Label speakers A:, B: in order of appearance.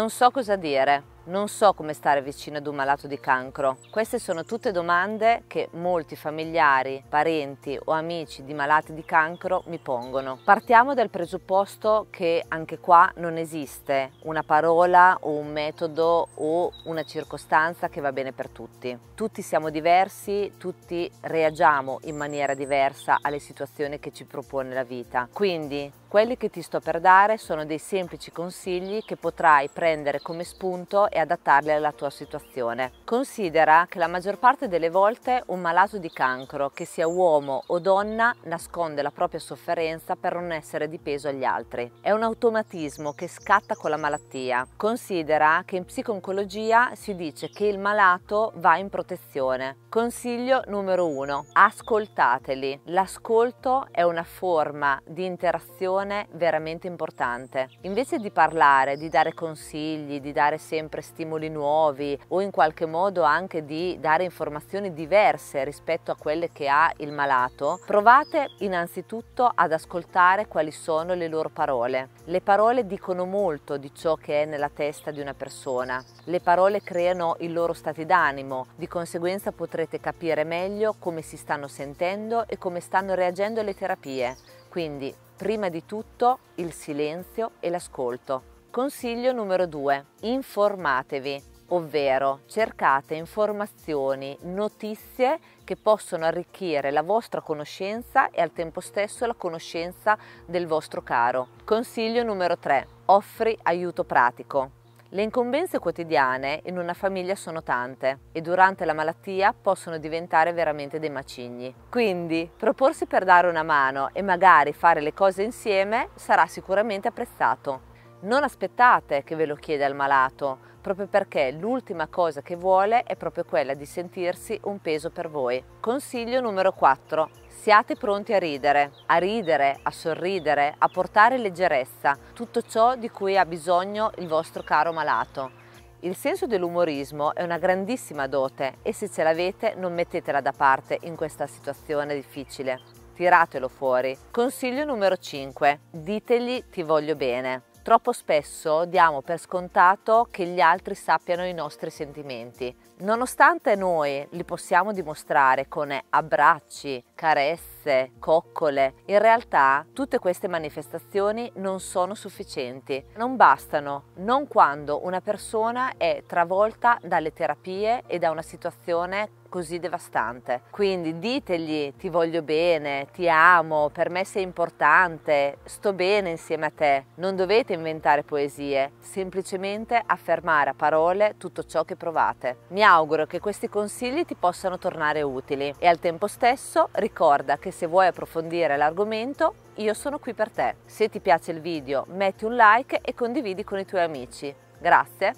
A: Non so cosa dire, non so come stare vicino ad un malato di cancro. Queste sono tutte domande che molti familiari, parenti o amici di malati di cancro mi pongono. Partiamo dal presupposto che anche qua non esiste una parola o un metodo o una circostanza che va bene per tutti. Tutti siamo diversi, tutti reagiamo in maniera diversa alle situazioni che ci propone la vita. Quindi quelli che ti sto per dare sono dei semplici consigli che potrai prendere come spunto e adattarli alla tua situazione. Considera che la maggior parte delle volte un malato di cancro, che sia uomo o donna, nasconde la propria sofferenza per non essere di peso agli altri. È un automatismo che scatta con la malattia. Considera che in psiconcologia si dice che il malato va in protezione. Consiglio numero uno, ascoltateli. L'ascolto è una forma di interazione veramente importante. Invece di parlare, di dare consigli, di dare sempre stimoli nuovi o in qualche modo anche di dare informazioni diverse rispetto a quelle che ha il malato, provate innanzitutto ad ascoltare quali sono le loro parole. Le parole dicono molto di ciò che è nella testa di una persona. Le parole creano i loro stati d'animo, di conseguenza potrete capire meglio come si stanno sentendo e come stanno reagendo alle terapie. Quindi prima di tutto il silenzio e l'ascolto. Consiglio numero due, informatevi, ovvero cercate informazioni, notizie che possono arricchire la vostra conoscenza e al tempo stesso la conoscenza del vostro caro. Consiglio numero tre, offri aiuto pratico. Le incombenze quotidiane in una famiglia sono tante e durante la malattia possono diventare veramente dei macigni. Quindi proporsi per dare una mano e magari fare le cose insieme sarà sicuramente apprezzato. Non aspettate che ve lo chieda il malato, proprio perché l'ultima cosa che vuole è proprio quella di sentirsi un peso per voi. Consiglio numero 4. Siate pronti a ridere, a ridere, a sorridere, a portare leggerezza, tutto ciò di cui ha bisogno il vostro caro malato. Il senso dell'umorismo è una grandissima dote e se ce l'avete non mettetela da parte in questa situazione difficile. Tiratelo fuori. Consiglio numero 5. Ditegli ti voglio bene. Troppo spesso diamo per scontato che gli altri sappiano i nostri sentimenti, nonostante noi li possiamo dimostrare con abbracci, carezze, coccole. In realtà tutte queste manifestazioni non sono sufficienti, non bastano, non quando una persona è travolta dalle terapie e da una situazione così devastante. Quindi ditegli ti voglio bene, ti amo, per me sei importante, sto bene insieme a te. Non dovete inventare poesie, semplicemente affermare a parole tutto ciò che provate. Mi auguro che questi consigli ti possano tornare utili e al tempo stesso ricorda che se vuoi approfondire l'argomento io sono qui per te. Se ti piace il video metti un like e condividi con i tuoi amici. Grazie.